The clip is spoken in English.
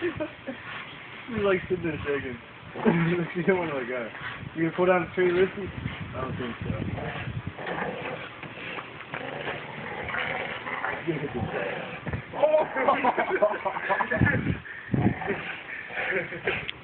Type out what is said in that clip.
He's like sitting there shaking. you don't want to let go. You gonna pull down the tree, Lucy? I don't think so. Oh!